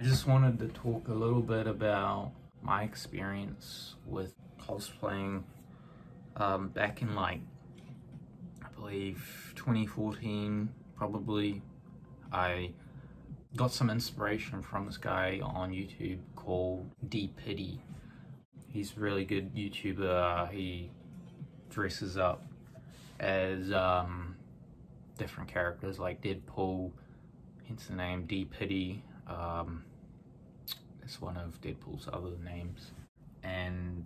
I just wanted to talk a little bit about my experience with cosplaying um, back in like, I believe 2014, probably. I got some inspiration from this guy on YouTube called D Pity. He's a really good YouTuber. He dresses up as um, different characters like Deadpool, hence the name D Pity. Um, one of Deadpool's other names. And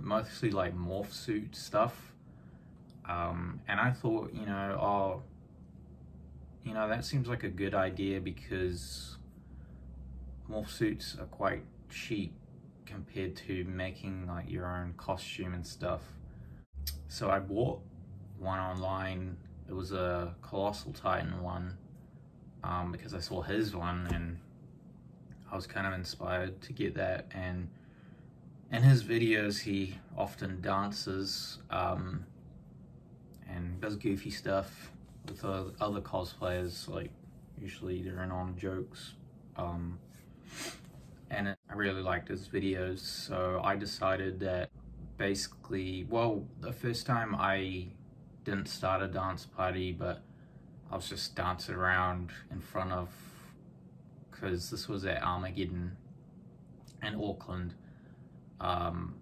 mostly like morph suit stuff. Um, and I thought, you know, oh, you know, that seems like a good idea because morph suits are quite cheap compared to making like your own costume and stuff. So I bought one online. It was a Colossal Titan one um, because I saw his one and I was kind of inspired to get that. And in his videos, he often dances um, and does goofy stuff with uh, other cosplayers. Like usually they're in on jokes. Um, and it, I really liked his videos, so I decided that basically, well, the first time I didn't start a dance party, but I was just dancing around in front of, because this was at Armageddon in Auckland. Um,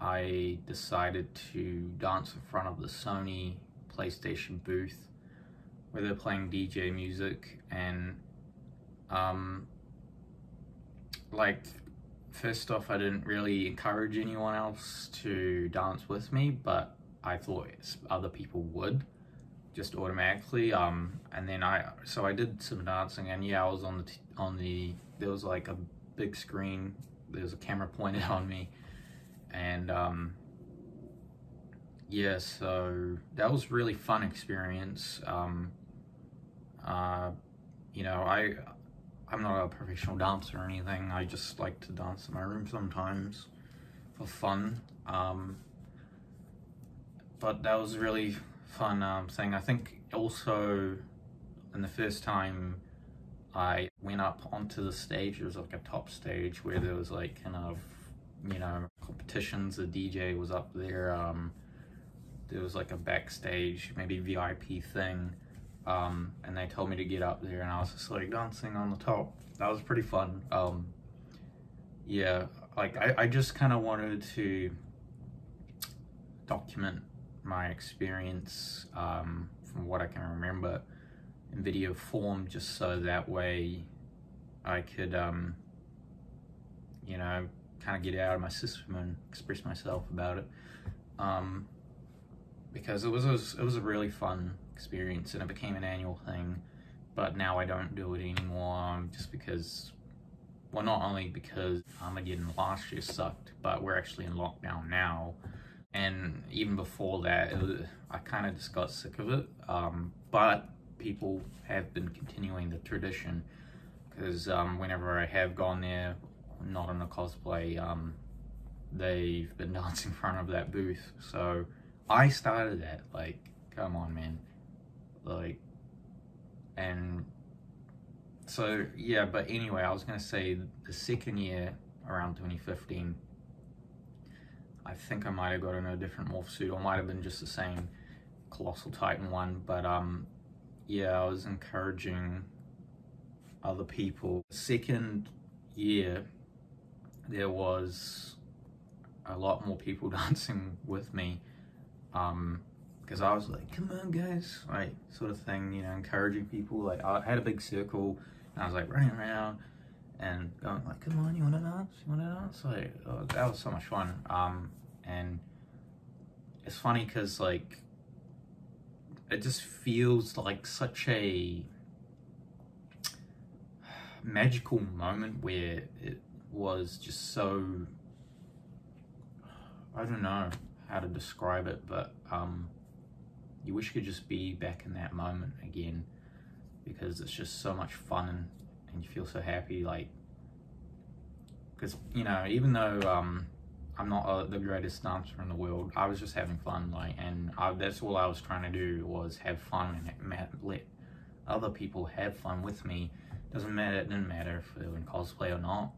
I decided to dance in front of the Sony PlayStation booth where they're playing DJ music and um, like first off I didn't really encourage anyone else to dance with me but I thought other people would just automatically um and then I so I did some dancing and yeah I was on the on the there was like a big screen there was a camera pointed on me and um yeah so that was really fun experience um uh you know I I'm not a professional dancer or anything I just like to dance in my room sometimes for fun um but that was really fun um, thing. I think also in the first time I went up onto the stage, it was like a top stage where there was like kind of, you know, competitions. The DJ was up there. Um, there was like a backstage, maybe VIP thing. Um, and they told me to get up there and I was just like dancing on the top. That was pretty fun. Um, yeah, like I, I just kind of wanted to document my experience um, from what I can remember in video form just so that way I could, um, you know, kind of get out of my system and express myself about it. Um, because it was, it was, it was a really fun experience and it became an annual thing, but now I don't do it anymore just because, well, not only because Armageddon last year sucked, but we're actually in lockdown now and even before that, was, I kind of just got sick of it. Um, but people have been continuing the tradition because um, whenever I have gone there, not in a cosplay, um, they've been dancing in front of that booth. So I started that. Like, come on, man. Like, and so yeah. But anyway, I was gonna say the second year around 2015 I think I might have gotten a different morph suit or might have been just the same Colossal Titan one. But um, yeah, I was encouraging other people. Second year, there was a lot more people dancing with me. Um, because I was like, come on guys, like sort of thing, you know, encouraging people. Like I had a big circle and I was like running around and going like, come on, you wanna dance? You wanna dance? Like, oh, that was so much fun. Um, and it's funny because like, it just feels like such a magical moment where it was just so, I don't know how to describe it, but um, you wish you could just be back in that moment again because it's just so much fun and, you feel so happy like because you know even though um, I'm not uh, the greatest dancer in the world I was just having fun like and I, that's all I was trying to do was have fun and let other people have fun with me doesn't matter. It didn't matter if they were in cosplay or not.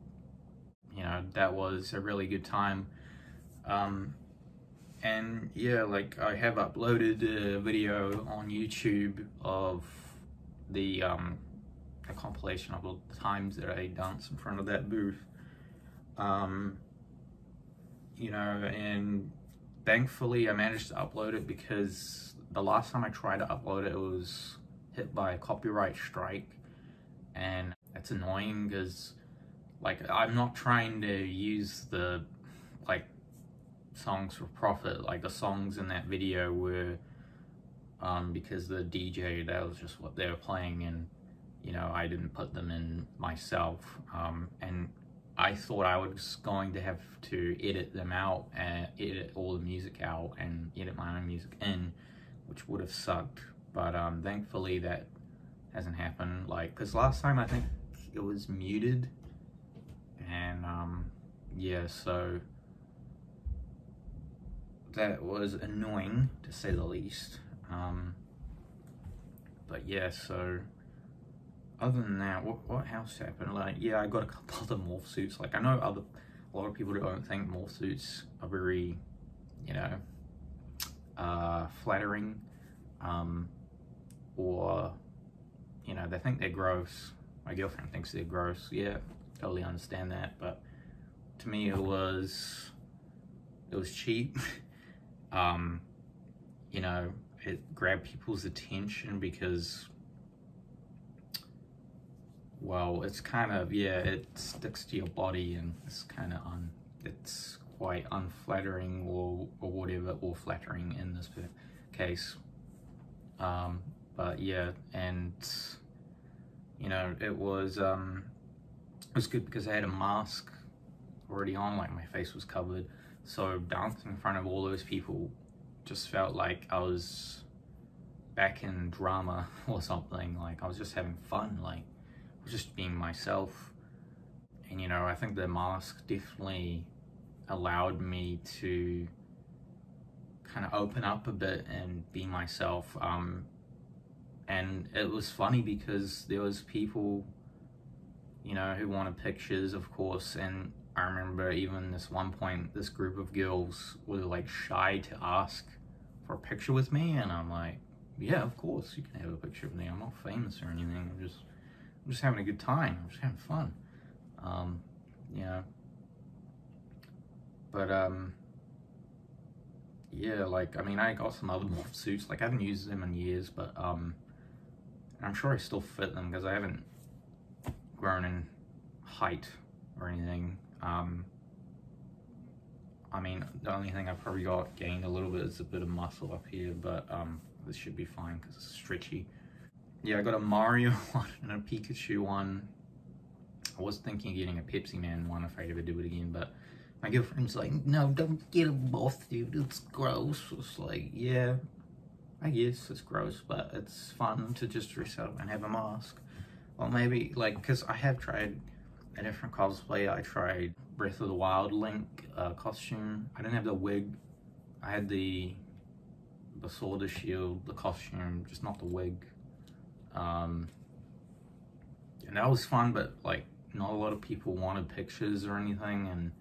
You know, that was a really good time. Um, and yeah, like I have uploaded a video on YouTube of the um, a compilation of all the times that I danced in front of that booth. Um, you know, and thankfully I managed to upload it because the last time I tried to upload it, it was hit by a copyright strike, and that's annoying because like I'm not trying to use the like songs for profit. Like the songs in that video were um, because the DJ that was just what they were playing. And you know I didn't put them in myself um, and I thought I was going to have to edit them out and edit all the music out and edit my own music in which would have sucked. But um, thankfully that hasn't happened like because last time I think it was muted and um, yeah so that was annoying to say the least. Um, but yeah so other than that what, what else happened? Like yeah I got a couple other morph suits. Like I know other a lot of people don't think morph suits are very you know uh, flattering um, or you know they think they're gross. My girlfriend thinks they're gross. Yeah totally understand that but to me it was it was cheap. Um you know it grabbed people's attention because well it's kind of yeah it sticks to your body and it's kind of un it's quite unflattering or or whatever or flattering in this case. Um but yeah and you know it was um it was good because I had a mask already on like my face was covered. So dancing in front of all those people just felt like I was back in drama or something like I was just having fun like just being myself. And you know I think the mask definitely allowed me to kind of open up a bit and be myself um, and it was funny because there was people you know who wanted pictures of course and I remember even this one point this group of girls were like shy to ask for a picture with me and I'm like yeah of course you can have a picture of me. I'm not famous or anything. I'm just I'm just having a good time. I'm just having fun. Um, know but um yeah like I mean I got some other morph suits. Like I haven't used them in years but um I'm sure I still fit them because I haven't grown in height or anything. Um I mean the only thing I've probably got gained a little bit is a bit of muscle up here but um this should be fine because it's stretchy yeah I got a Mario one and a Pikachu one I was thinking of getting a Pepsi Man one if I ever do it again but my girlfriend's like, no, don't get them both, dude. It's gross. It's like, yeah, I guess it's gross, but it's fun to just dress up and have a mask. Well, maybe, like, because I have tried a different cosplay. I tried Breath of the Wild Link uh, costume. I didn't have the wig. I had the the sword, the shield, the costume, just not the wig. Um, and that was fun, but, like, not a lot of people wanted pictures or anything, and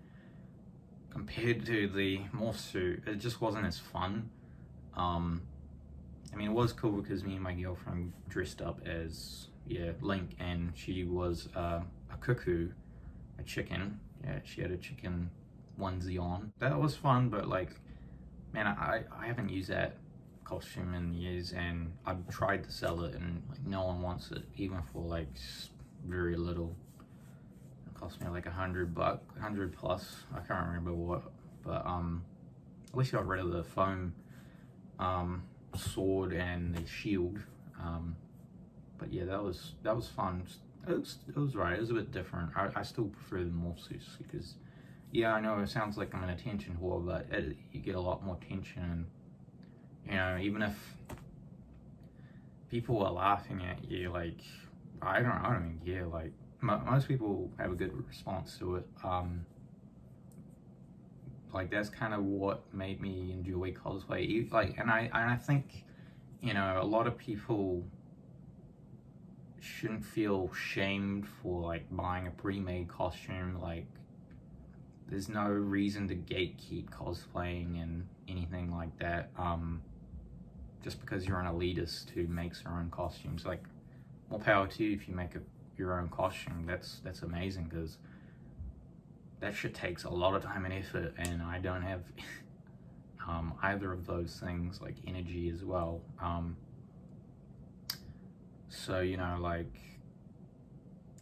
compared to the morph suit, it just wasn't as fun. Um, I mean, it was cool because me and my girlfriend dressed up as, yeah, Link, and she was uh, a cuckoo, a chicken. Yeah, she had a chicken onesie on. That was fun, but like, man, I, I haven't used that costume in years, and I've tried to sell it, and like, no one wants it, even for like very little it cost me like a hundred buck, hundred plus. I can't remember what, but um, at least I got rid of the foam um, sword and the shield. Um, but yeah, that was that was fun. It was it was right. It was a bit different. I, I still prefer the morph suits because yeah, I know it sounds like I'm an attention whore, but it, you get a lot more tension. And, you know, even if people are laughing at you, like I don't I don't even care. Like most people have a good response to it. Um, like that's kind of what made me enjoy cosplay. Like, and I and I think, you know, a lot of people shouldn't feel shamed for like buying a pre-made costume like there's no reason to gatekeep cosplaying and anything like that um just because you're an elitist who makes their own costumes like more power to you if you make a, your own costume. That's that's amazing because that shit takes a lot of time and effort and i don't have um, either of those things like energy as well. Um, so you know like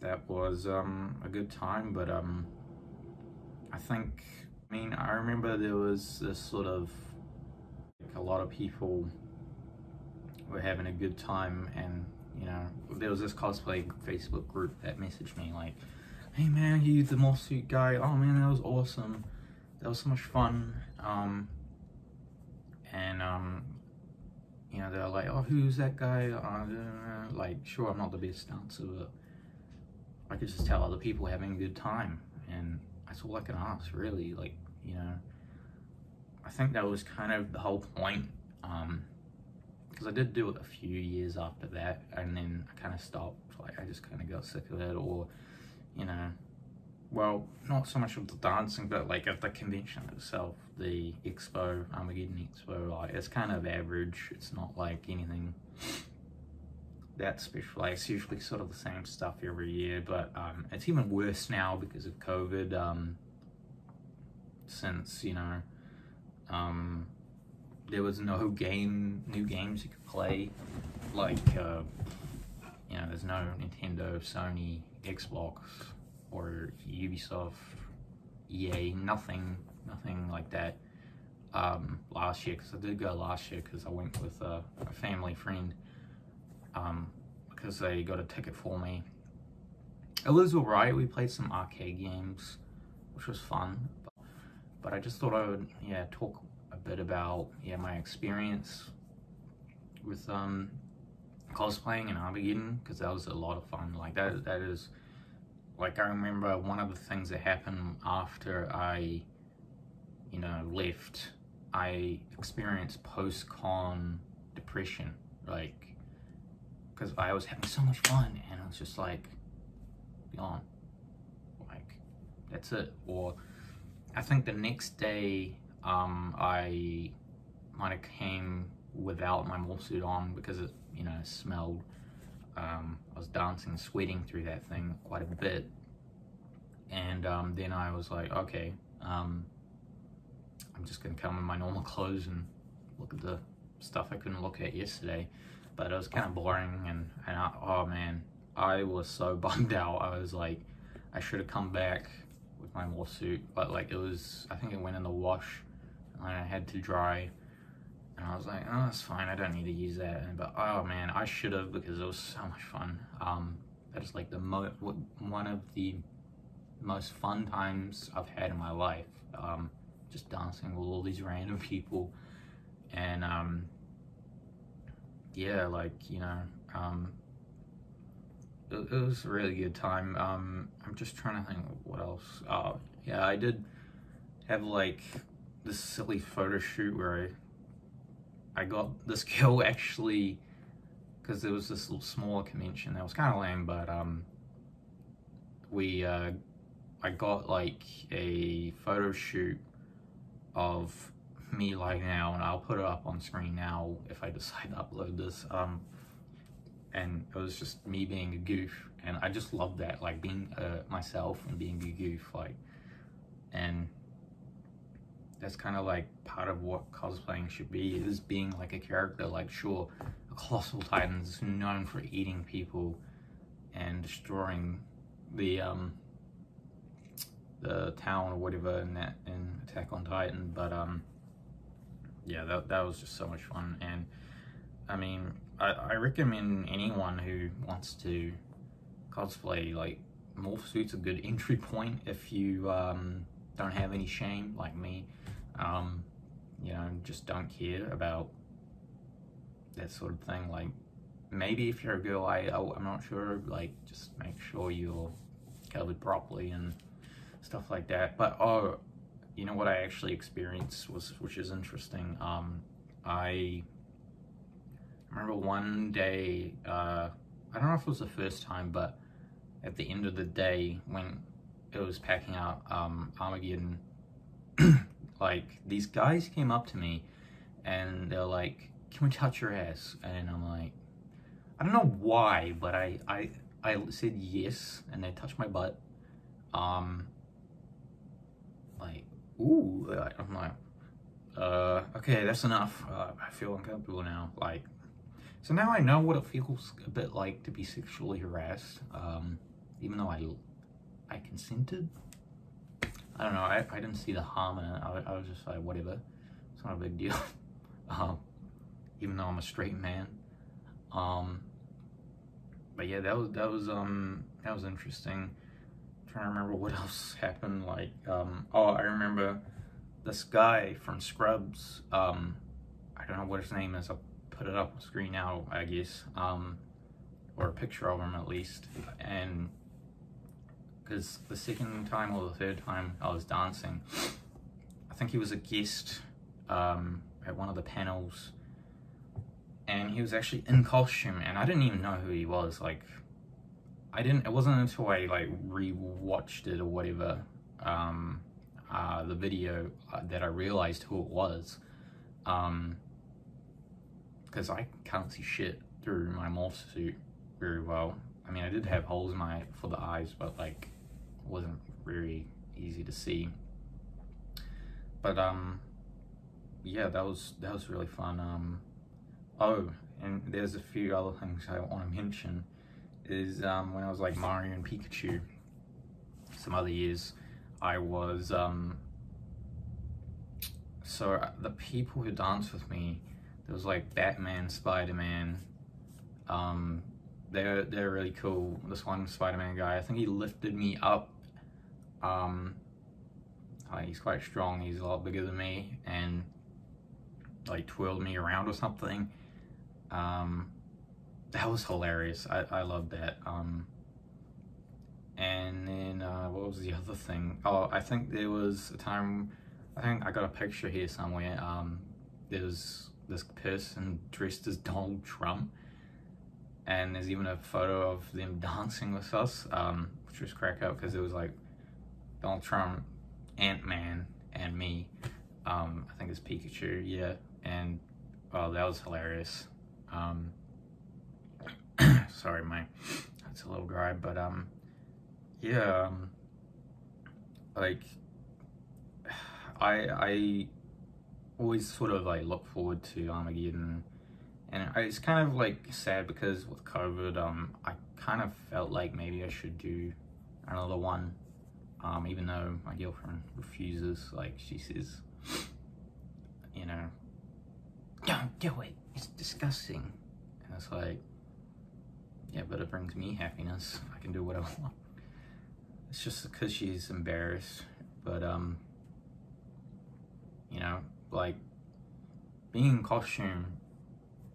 that was um, a good time but um, i think i mean i remember there was this sort of like a lot of people were having a good time and you know there was this cosplay facebook group that messaged me like hey man you the morph suit guy oh man that was awesome that was so much fun um, and um, you know they're like, oh, who's that guy? Uh, like, sure, I'm not the best dancer, but I could just tell other people having a good time, and that's all I can ask, really. Like, you know, I think that was kind of the whole point. Um, because I did do it a few years after that, and then I kind of stopped. Like, I just kind of got sick of it, or you know, well, not so much of the dancing, but like at the convention itself, the expo, Armageddon Expo, like it's kind of average. It's not like anything that special. Like it's usually sort of the same stuff every year, but um, it's even worse now because of COVID. Um, since you know, um, there was no game, new games you could play, like uh, you know, there's no Nintendo, Sony, Xbox or Ubisoft, EA, nothing, nothing like that. Um, last year, because I did go last year because I went with a, a family friend um, because they got a ticket for me. It was alright. We played some arcade games, which was fun. But, but I just thought I would, yeah, talk bit about yeah my experience with um cosplaying in Armageddon because that was a lot of fun. Like that, that is like I remember one of the things that happened after I, you know, left, I experienced post-con depression, like, because I was having so much fun and I was just like, gone, like, that's it. Or I think the next day, um, I kind of came without my morph suit on because it, you know, smelled um, I was dancing, sweating through that thing quite a bit. And um, then I was like, okay, um, I'm just gonna come in my normal clothes and look at the stuff I couldn't look at yesterday. But it was kind of boring, and, and I, oh man, I was so bummed out. I was like, I should have come back with my morph suit, but like it was, I think it went in the wash, I had to dry and I was like, oh, that's fine. I don't need to use that. But oh man, I should have because it was so much fun. Um, that is like the mo one of the most fun times I've had in my life. Um, just dancing with all these random people, and um, yeah, like you know, um, it, it, was a really good time. Um, I'm just trying to think what else. Oh, yeah, I did have like this silly photo shoot where I I got this girl actually because there was this little smaller convention that was kind of lame, but um, we uh, I got like a photo shoot of me like now, and I'll put it up on screen now if I decide to upload this. Um, and it was just me being a goof, and I just love that, like being uh, myself and being a goof, like, and that's kind of like part of what cosplaying should be is being like a character like sure a colossal titan is known for eating people and destroying the um the town or whatever in that in attack on titan but um yeah that, that was just so much fun. And i mean I, I recommend anyone who wants to cosplay like morph suits a good entry point if you um don't have any shame like me um, you know, just don't care about that sort of thing. Like, maybe if you're a girl, I, I am not sure. Like, just make sure you're covered properly and stuff like that. But oh, you know what I actually experienced was, which is interesting. Um, I remember one day uh, I don't know if it was the first time, but at the end of the day when it was packing out um, Armageddon, like these guys came up to me and they're like, "Can we touch your ass?" And I'm like, I don't know why, but I I I said yes, and they touched my butt. Um, like, ooh, I'm like, uh, okay, that's enough. Uh, I feel uncomfortable now. Like, so now I know what it feels a bit like to be sexually harassed. Um, even though I, I consented. I don't know. I, I didn't see the harm in it. I, I was just like, whatever. It's not a big deal. um, even though I'm a straight man. Um, but yeah, that was that was um that was interesting. I'm trying to remember what else happened. Like um oh, I remember this guy from Scrubs. Um, I don't know what his name is. I'll put it up on screen now, I guess. Um, or a picture of him at least. And because the second time or the third time I was dancing, I think he was a guest um, at one of the panels, and he was actually in costume, and I didn't even know who he was. Like, I didn't. It wasn't until I like re-watched it or whatever, um, uh, the video uh, that I realized who it was. Um, because I can't see shit through my morph suit very well. I mean, I did have holes in my for the eyes, but like wasn't very easy to see. But um, yeah, that was that was really fun. Um, oh, and there's a few other things I want to mention. Is um, when I was like Mario and Pikachu, some other years, I was um. So uh, the people who danced with me, there was like Batman, Spider Man, um, they're they're really cool. This one Spider-Man guy, I think he lifted me up. Um, uh, he's quite strong. He's a lot bigger than me, and like twirled me around or something. Um, that was hilarious. I I loved that. Um, and then uh, what was the other thing? Oh, I think there was a time. I think I got a picture here somewhere. Um, there was this person dressed as Donald Trump and there's even a photo of them dancing with us, um, which was crack up because it was like Donald Trump, Ant Man, and me. Um, I think it's Pikachu, yeah, and well, that was hilarious. Um, sorry, my it's a little dry, but um, yeah, um, like I I always sort of like look forward to Armageddon and it's kind of like sad because with COVID, um, I kind of felt like maybe I should do another one, um, even though my girlfriend refuses. Like she says, you know, don't do it. It's disgusting. And it's like, yeah, but it brings me happiness. I can do what I want. It's just because she's embarrassed, but um, you know, like being in costume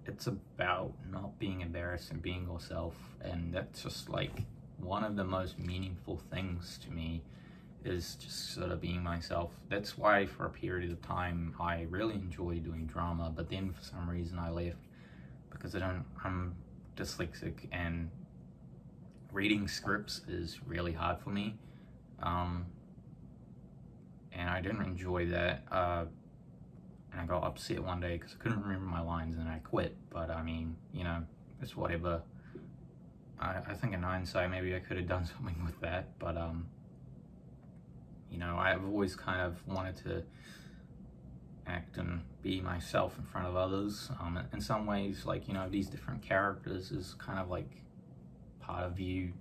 it's about not being embarrassed and being yourself and that's just like one of the most meaningful things to me is just sort of being myself. That's why for a period of time i really enjoy doing drama but then for some reason i left because i don't i'm dyslexic and reading scripts is really hard for me. Um, and i didn't enjoy that. Uh, and I got upset one day because I couldn't remember my lines and I quit. But I mean, you know, it's whatever. I, I think in hindsight, maybe I could have done something with that, but um, you know, I've always kind of wanted to act and be myself in front of others. Um, in some ways, like you know, these different characters is kind of like part of you.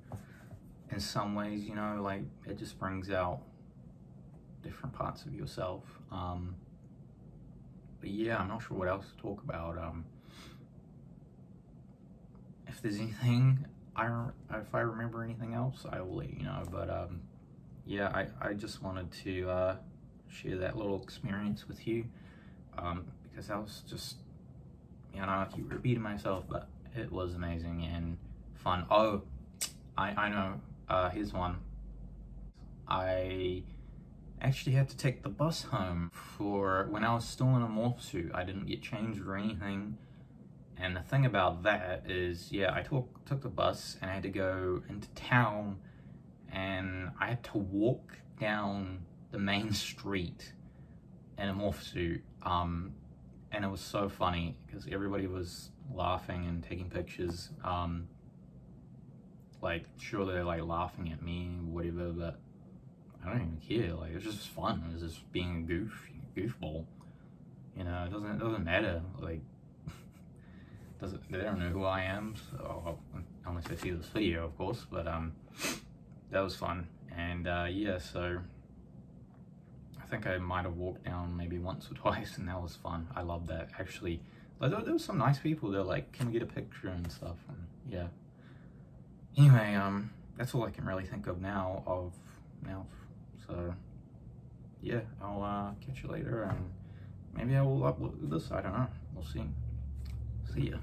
In some ways, you know, like it just brings out different parts of yourself. Um, but yeah, I'm not sure what else to talk about. Um, if there's anything, I if I remember anything else, I will let you know. But um, yeah, I, I just wanted to uh, share that little experience with you um, because that was just, you know, I keep repeating myself, but it was amazing and fun. Oh, I, I know, uh, here's one. I actually had to take the bus home for when I was still in a morph suit. I didn't get changed or anything. And the thing about that is, yeah, I took took the bus and I had to go into town, and I had to walk down the main street in a morph suit. Um, and it was so funny because everybody was laughing and taking pictures. Um, like, sure, they're like laughing at me, whatever, but I don't even care. Like, it's just fun. It's just being a goof, goofball. You know, it doesn't it doesn't matter. Like, doesn't they don't know who I am, so unless they see this video, of course. But um, that was fun, and uh, yeah, so I think I might have walked down maybe once or twice, and that was fun. I love that actually. Like, there, there was some nice people. They're like, "Can we get a picture and stuff?" And yeah. Anyway, um, that's all I can really think of now. Of now, so yeah, I'll uh, catch you later, and maybe I will upload this. I don't know. We'll see. See ya.